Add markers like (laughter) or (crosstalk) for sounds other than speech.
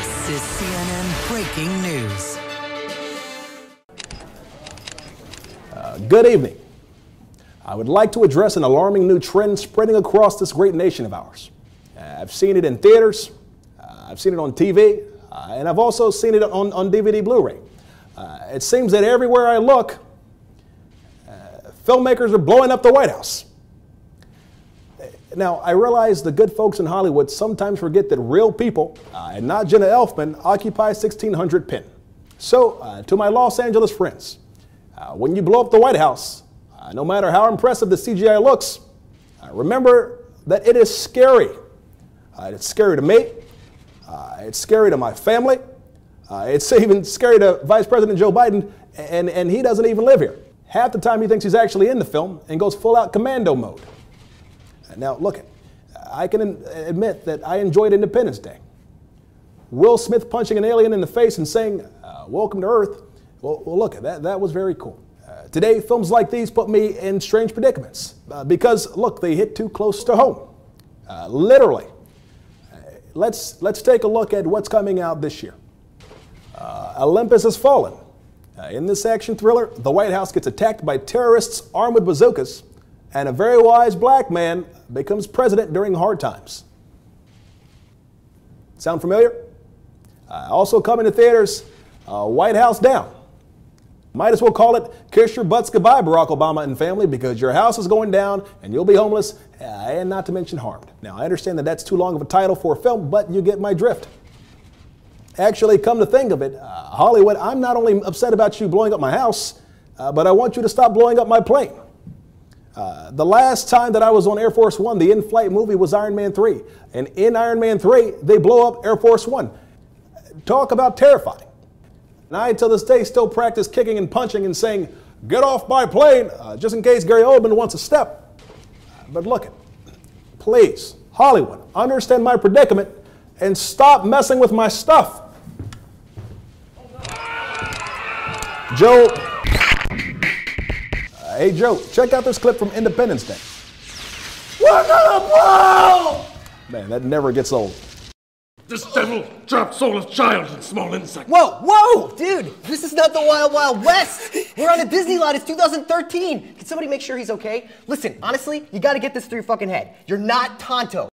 This is CNN Breaking News. Uh, good evening. I would like to address an alarming new trend spreading across this great nation of ours. Uh, I've seen it in theaters, uh, I've seen it on TV, uh, and I've also seen it on, on DVD Blu ray. Uh, it seems that everywhere I look, uh, filmmakers are blowing up the White House. Now, I realize the good folks in Hollywood sometimes forget that real people, uh, and not Jenna Elfman, occupy 1600 Penn. So, uh, to my Los Angeles friends, uh, when you blow up the White House, uh, no matter how impressive the CGI looks, uh, remember that it is scary. Uh, it's scary to me. it's scary to my family. it's (laughs) even scary to Vice President Joe Biden, and, and he doesn't even live here. Half the time he thinks he's actually in the film and goes full out commando mode. Now, look, I can admit that I enjoyed Independence Day. Will Smith punching an alien in the face and saying, uh, Welcome to Earth. Well, well, look, at that, that was very cool. Uh, today, films like these put me in strange predicaments uh, because, look, they hit too close to home. Uh, literally. Uh, let's, let's take a look at what's coming out this year. Uh, Olympus Has Fallen. in this action thriller, the White House gets attacked by terrorists armed with bazookas and a very wise black man becomes president during hard times. Sound familiar? Uh, also coming to theaters, uh, White House Down. Might as well call it Kiss Your Butts Goodbye, Barack Obama and family, because your house is going down and you'll be homeless, uh, and not to mention harmed. Now, I understand that that's too long of a title for a film, but you get my drift. Actually, come to think of it, uh, Hollywood, I'm not only upset about you blowing up my house, uh, but I want you to stop blowing up my plane. Uh, the last time that I was on Air Force One, the in flight movie was Iron Man 3. And in Iron Man 3, they blow up Air Force One. Talk about terrifying. And I, till this day, still practice kicking and punching and saying, get off my plane, uh, just in case Gary Oldman wants a step. But look, please, Hollywood, understand my predicament and stop messing with my stuff. Joe, Hey, Joe, check out this clip from Independence Day. We're gonna blow! Man, that never gets old. This devil trapped soulless child in small insect. Whoa, whoa, dude! This is not the Wild Wild West. We're on a Disney lot. It's 2013. Can somebody make sure he's okay? Listen, honestly, you got to get this through your fucking head. You're not Tonto.